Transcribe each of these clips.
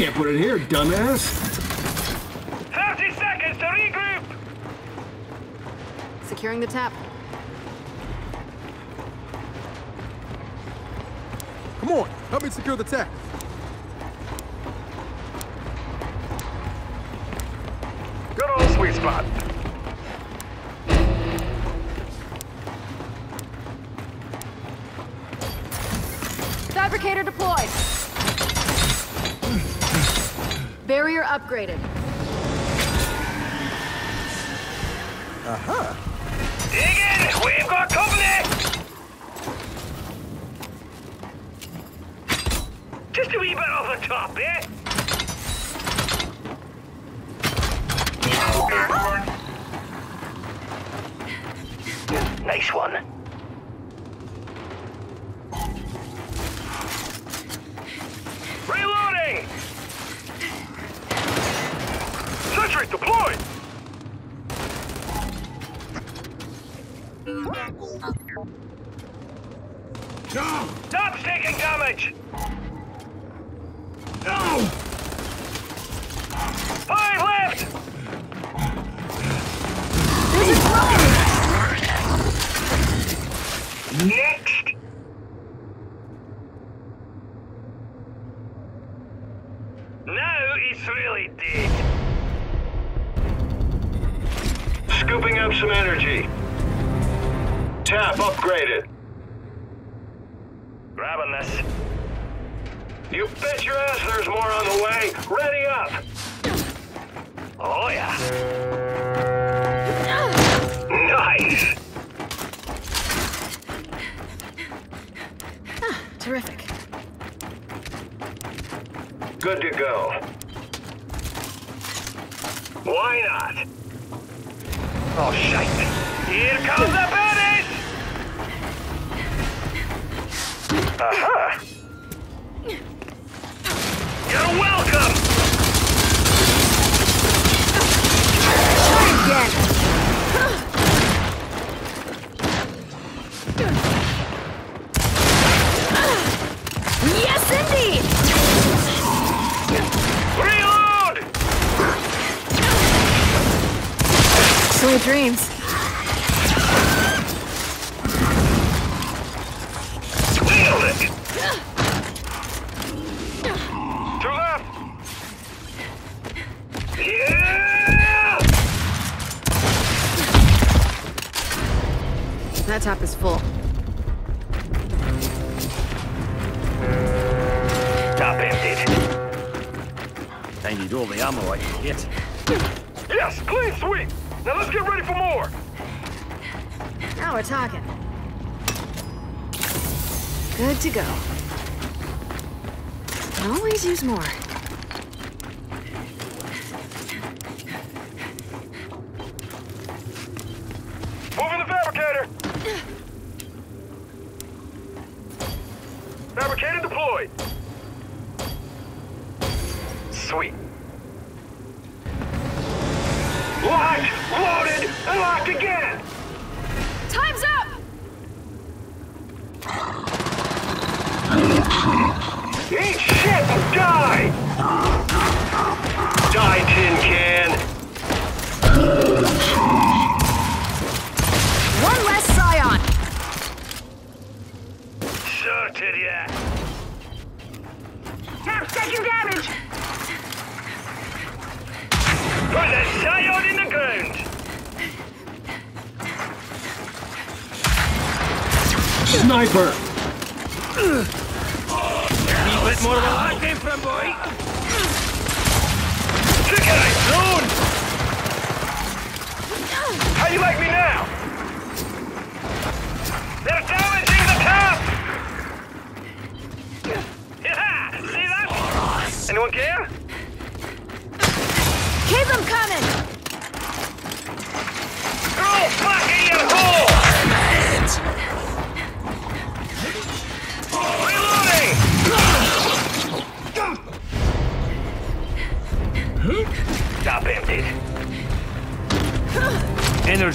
Can't put it here, dumbass. 30 seconds to regroup! Securing the tap. Come on, help me secure the tap. Good old sweet spot. Upgraded. Dig in! We've got company! Just a wee bit off the top, eh? Damage! No! Five left! There's a drone! Next! Now he's really dead. Scooping up some energy. Tap upgraded. Grabbing this. You bet your ass there's more on the way. Ready up. Oh yeah. Nice. Ah, Terrific. Good to go. Why not? Oh, shite. Here comes the Aha! That tap is full. Tap emptied. I need all the ammo I can get. Yes, clean sweep! Now let's get ready for more! Now we're talking. Good to go. Can always use more. Moving the Fabricator deployed! Sweet. Sniper! Need a bit more where that came from, boy. Look at it, zone! How you like me now? They're damaging the tap! Yeah, see that? Anyone care? Keep them coming!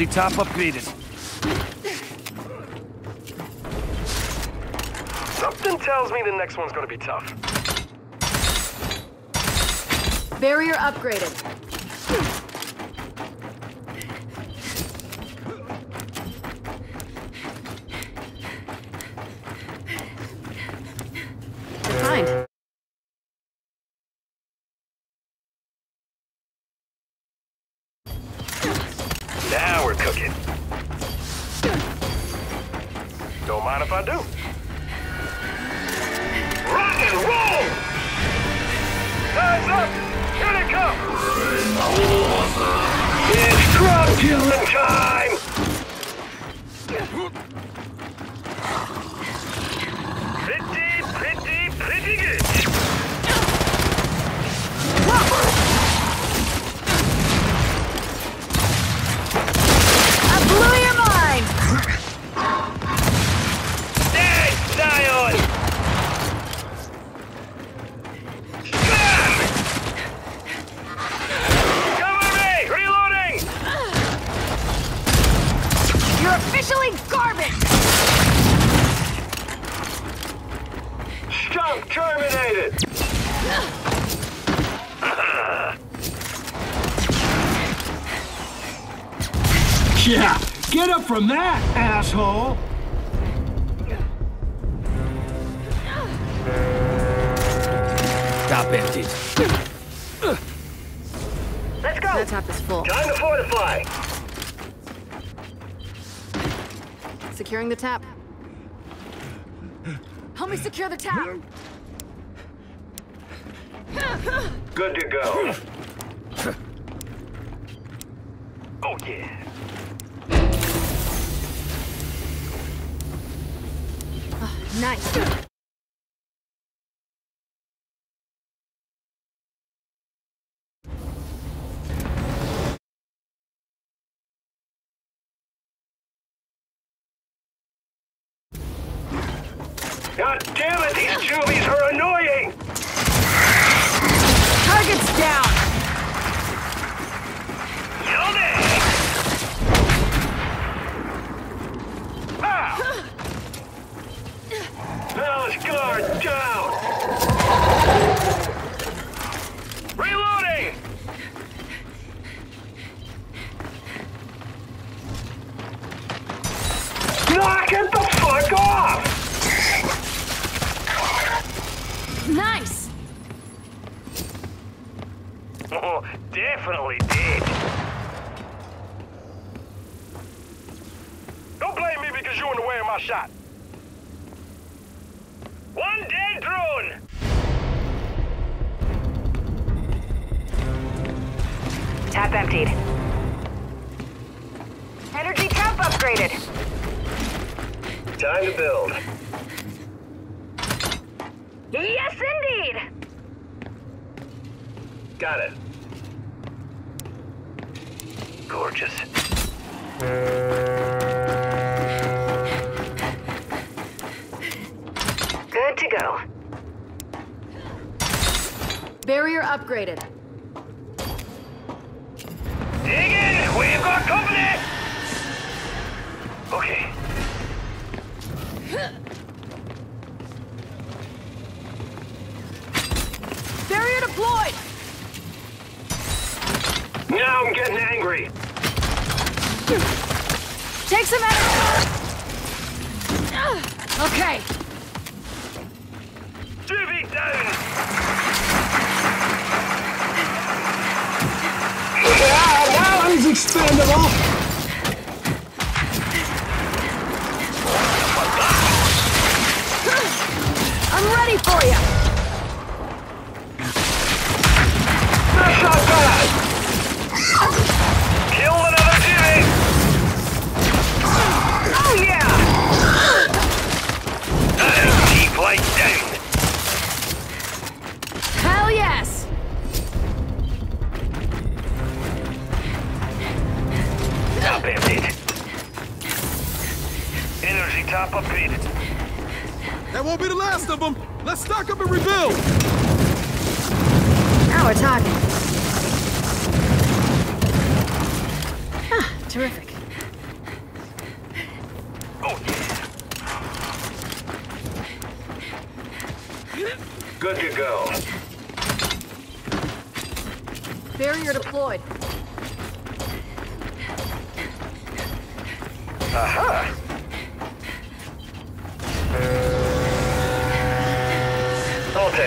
Energy tap upgraded. Something tells me the next one's gonna be tough. Barrier upgraded. Don't mind if I do. Rock and roll! Time's up! Here they come! It's drug killing time! Asshole! Tap empties. Let's go! The tap is full. Time to fortify! Securing the tap. Help me secure the tap! Good to go. Oh yeah. Nice. God damn it, these juvies are annoying! Guard down! Gorgeous. Good to go. Barrier upgraded. Dig in! We've got company! Okay. Barrier deployed! Now I'm getting angry. Take some energy! Okay, Juvie down! Now he's expendable! I'm ready for you! Energy tap upgraded. That won't be the last of them. Let's stock up and rebuild. Now we're talking. Ah, terrific.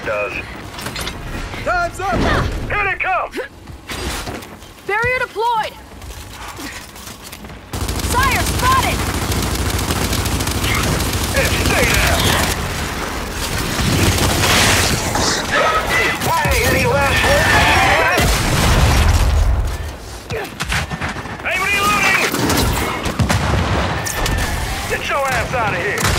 I'll take those. Time's up! Here they come! Barrier deployed! Sire spotted! And stay there! Hey, any last words? Anybody looting? Get your ass out of here!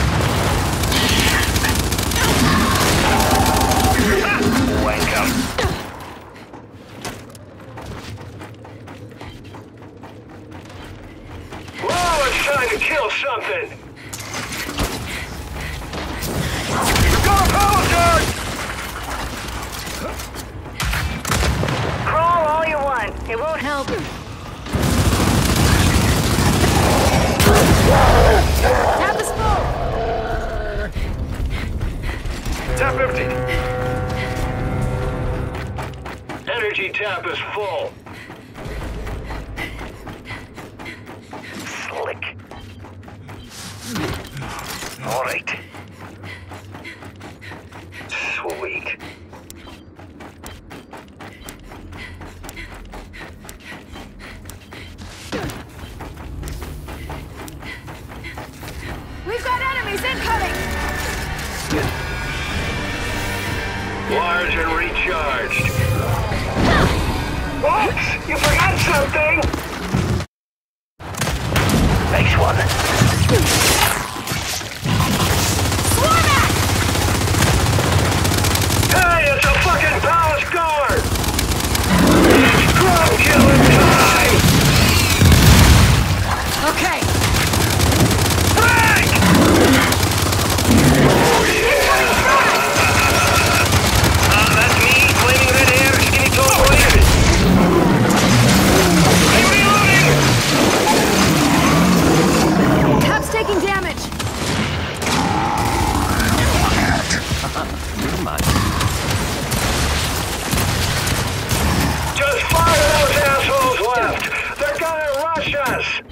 Rush!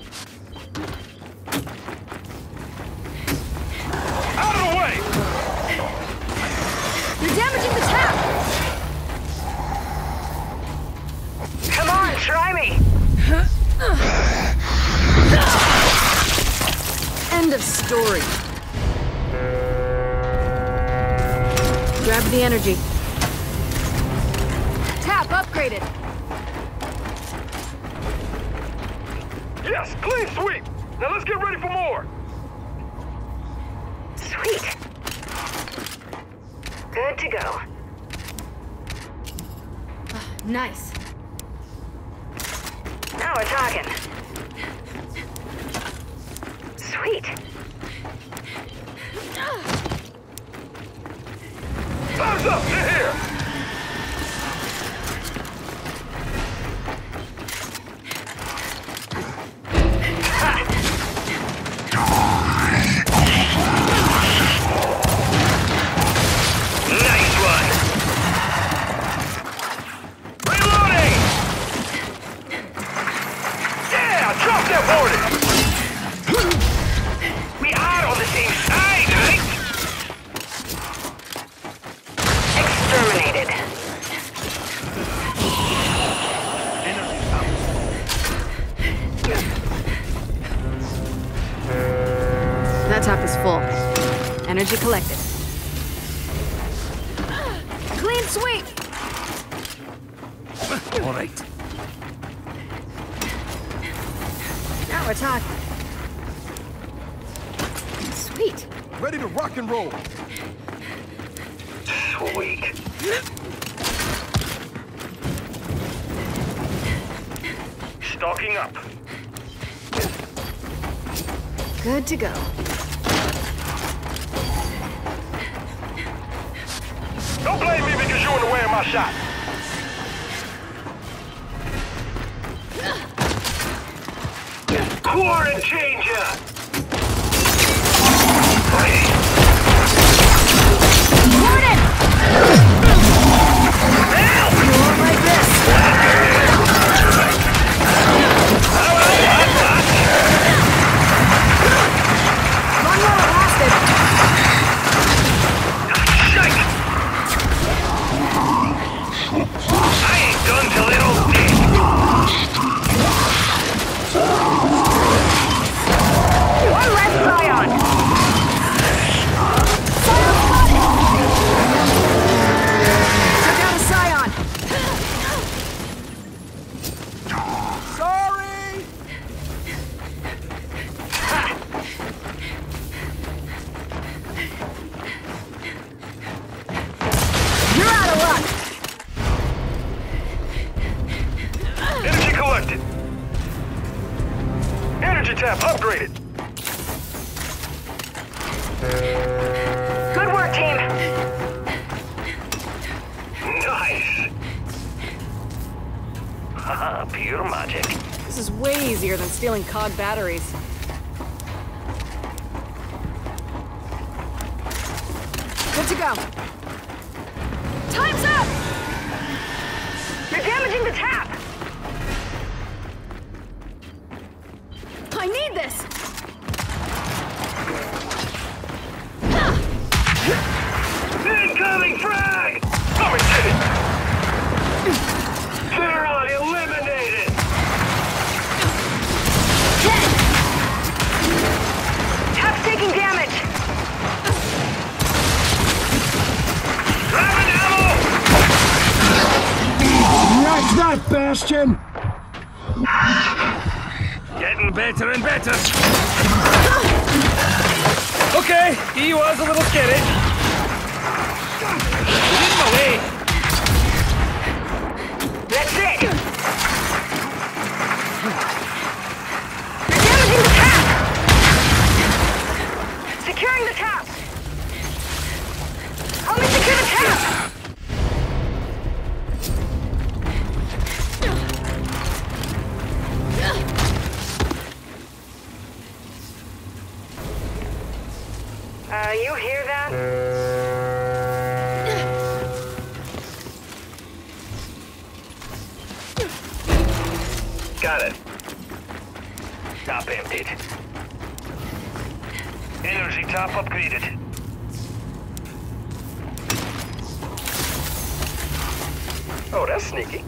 Out of the way! You're damaging the tap! Come on, try me. End of story. Grab the energy. Tap upgraded. Yes, clean sweep! Now let's get ready for more! Sweet. Good to go. Ah, nice. Now we're talking. Sweet. Thumbs up! Get here! Drop that warning! We are on the same side, right? Exterminated. That tap is full. Energy collected. Clean sweep! All right. Now. Sweet. Ready to rock and roll. Sweet. Stocking up. Good to go. Don't blame me because you're in the way of my shot. Quarantine ya! batteries. He was a little skittish. Got it. Tap emptied. Energy tap upgraded. Oh, that's sneaky.